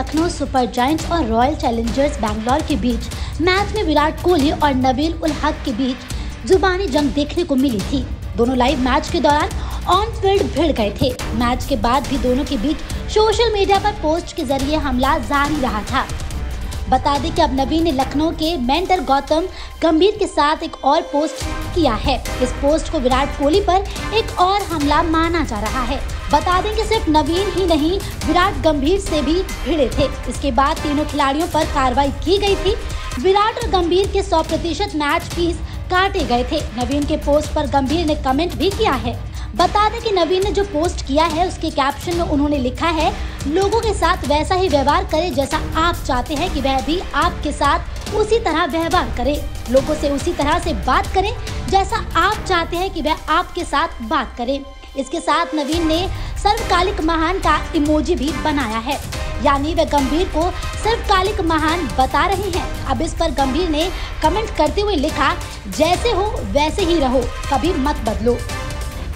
Lucknow super giants और royal challengers Bangalore के बीच मैच में विराट कोहली और नबील उल हक के बीच जुबानी जंग देखने को मिली थी। दोनों लाइव मैच के दौरान ऑन फ़ील्ड भिड़ गए थे। मैच के बाद भी दोनों के बीच सोशल मीडिया पर पोस्ट के ज़रिए हमला जारी रहा था। बता दें कि अब नवीन ने लखनऊ के मेंटर गौतम गंभीर के साथ एक और पोस्ट किया है। इस पोस्ट को विराट कोहली पर एक और हमला माना जा रहा है। बता दें कि सिर्फ़ नवीन ही नहीं, विराट गंभीर से भी भिड़े थे। इसके बाद तीनों खिलाड़ियों पर कार्रवाई की गई थी। विराट और गंभीर के 100 प्रतिशत मैच फ़ीस काटे गए थे। नवीन के पोस्ट पर गंभीर ने कमेंट भी किया है। बता दें कि नवीन ने जो पोस्ट किया है, उसके कैप्शन में उन्होंने लिखा है, लोगों के साथ वैसा ही व्यवहार करें जैसा आप चाहते हैं कि वह भी आपके साथ उसी तरह व्यवहार करे। लोगों से उसी तरह से बात करें जैसा आप चाहते हैं कि वह आपके साथ बात करे। इसके साथ नवीन ने सर्वकालिक महान का इमोजी भी बनाया है। यानी वे गंभीर को सर्वकालिक महान बता रहे हैं। अब इस पर गंभीर ने कमेंट करते हुए लिखा, जैसे हो, वैसे ही रहो, कभी मत बदलो।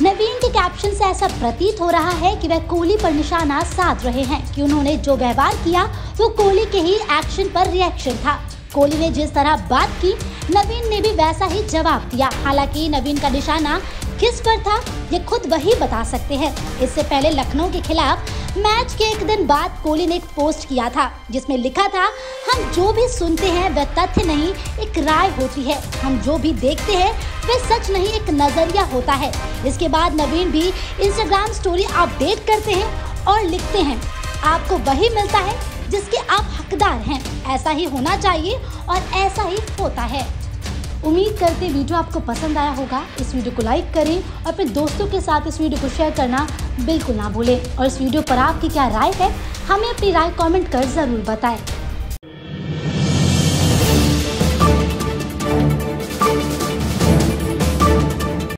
नवीन के कैप्शन से ऐसा प्रतीत हो रहा है कि वह कोहली पर निशाना साध रहे हैं कि उन्होंने जो व्यवहार किया, वो कोहली के ही एक्शन पर रिएक्शन था। कोहली ने जिस तरह बात की, नवीन ने भी वैसा ही जवाब दिया। हालाँकि नवीन का निशाना किस पर था, ये खुद वही बता सकते हैं। इससे पहले लखनऊ के खिलाफ मैच के एक दिन बाद कोहली ने एक पोस्ट किया था, जिसमें लिखा था, हम जो भी सुनते हैं, वह तथ्य नहीं, एक राय होती है। हम जो भी देखते हैं, वह सच नहीं, एक नज़रिया होता है। इसके बाद नवीन भी इंस्टाग्राम स्टोरी अपडेट करते हैं और लिखते हैं, आपको वही मिलता है, जिसके आप हकदार हैं। ऐसा ही होना चाहिए और ऐसा ही होता है। उम्मीद करते वीडियो आपको पसंद आया होगा। इस वीडियो को लाइक करें और अपने दोस्तों के साथ इस वीडियो को शेयर करना बिल्कुल ना भूलें। और इस वीडियो पर आपकी क्या राय है, हमें अपनी राय कमेंट कर ज़रूर बताएँ।